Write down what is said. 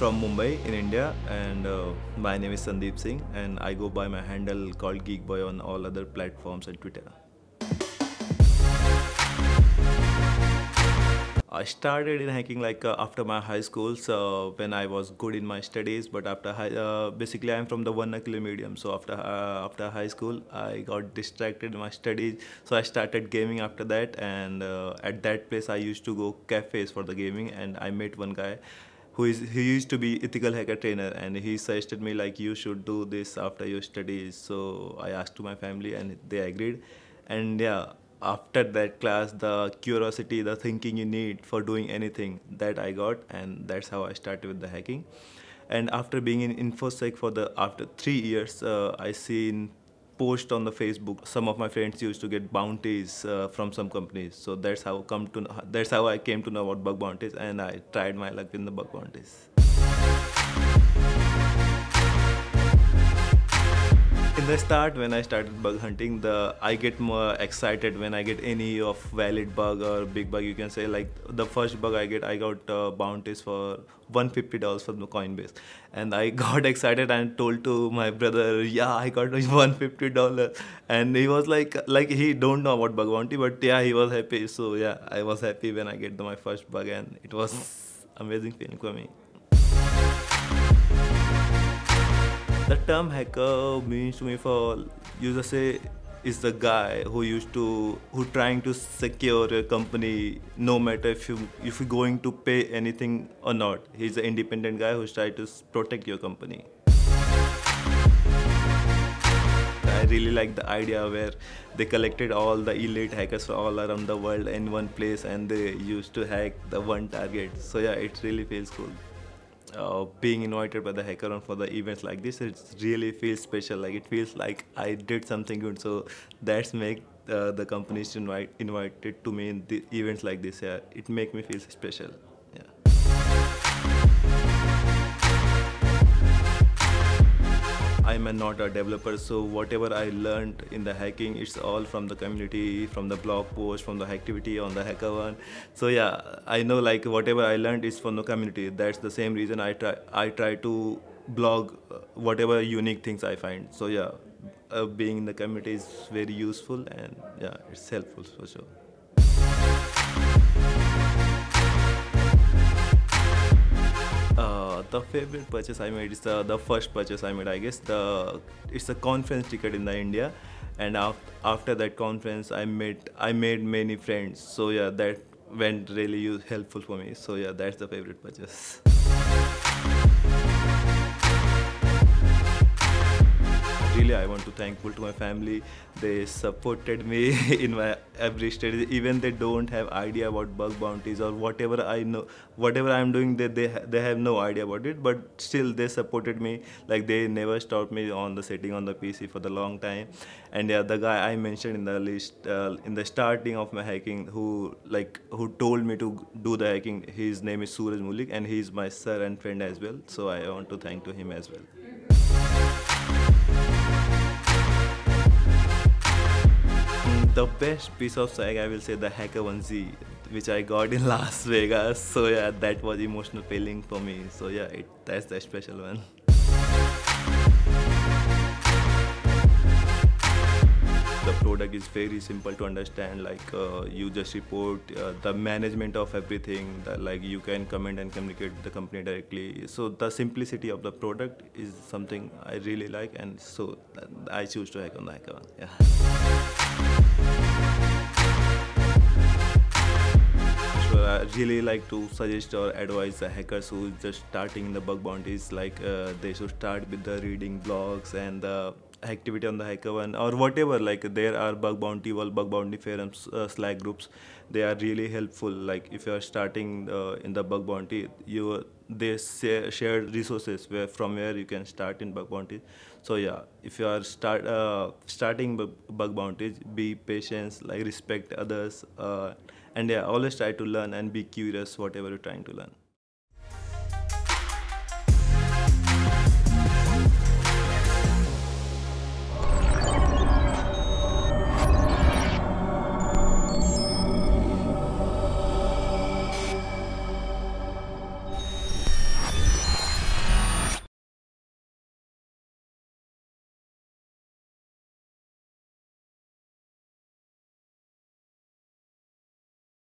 From Mumbai in India, and uh, my name is Sandeep Singh, and I go by my handle called Geekboy on all other platforms and Twitter. I started in hacking like uh, after my high school, so when I was good in my studies. But after high, uh, basically I'm from the vernacular medium, so after uh, after high school I got distracted in my studies, so I started gaming after that. And uh, at that place I used to go cafes for the gaming, and I met one guy who is he used to be ethical hacker trainer and he suggested me like you should do this after your studies. So i asked to my family and they agreed. And yeah after that class the curiosity the thinking you need for doing anything that i got and that's how i started with the hacking. And after being in infosec for the after three years uh, i seen post on the facebook. Some of my friends used to get bounties uh, from some companies. So that's how come to that's how i came to know about bug bounties and i tried my luck in the bug bounties the start when i started bug hunting the i get more excited when i get any of valid bug or big bug you can say. Like the first bug i get i got uh, bounties for 150 dollars from the coinbase. And i got excited and told to my brother yeah i got 150 dollars. And he was like like he don't know about bug bounty but yeah he was happy. So yeah i was happy when i get my first bug and it was amazing feeling for me the term hacker means to me for user say is the guy who used to who trying to secure your company no matter if you if you're going to pay anything or not. He's an independent guy who's trying to protect your company. I really like the idea where they collected all the elite hackers all around the world in one place and they used to hack the one target. So yeah, it really feels cool uh, being invited by the HackerOne for the events like this it really feels special. Like it feels like i did something good. So that's make uh, the companies invite invited to me in the events like this. Yeah it make me feel special I'm not a developer, so whatever I learned in the hacking, it's all from the community, from the blog post, from the Hacktivity on the HackerOne. So yeah, I know like whatever I learned is from the community. That's the same reason I try I try to blog uh, whatever unique things I find. So yeah, uh, being in the community is very useful and yeah, it's helpful for sure. The favorite purchase I made is the, the first purchase I made. I guess the it's a conference ticket in the India, and after, after that conference I made I made many friends. So yeah, that went really helpful for me. So yeah, that's the favorite purchase. Really i want to thankful to my family. They supported me in my every stage. Even they don't have idea about bug bounties or whatever i know whatever i'm doing they they, they have no idea about it. But still they supported me. Like they never stopped me on the setting on the pc for the long time. And yeah the guy i mentioned in the list uh, in the starting of my hacking who like who told me to do the hacking his name is suraj mulik and he's my sir and friend as well. So i want to thank to him as well the best piece of swag I will say the hacker onesie which I got in Las Vegas. So yeah that was emotional feeling for me. So yeah it, that's the special one. The product is very simple to understand like uh, you just report uh, the management of everything the, like you can comment and communicate with the company directly. So the simplicity of the product is something i really like and so uh, i choose to hack on the HackerOne. Yeah really like to suggest or advise the hackers who just starting in the bug bounties like uh, they should start with the reading blogs and the Hacktivity on the HackerOne or whatever like there are bug bounty wall bug bounty forums uh, slack groups. They are really helpful like if you are starting uh, in the bug bounty you they share resources where from where you can start in bug bounty. So yeah if you are start uh, starting bug bounties be patient like respect others uh, and yeah always try to learn and be curious whatever you're trying to learn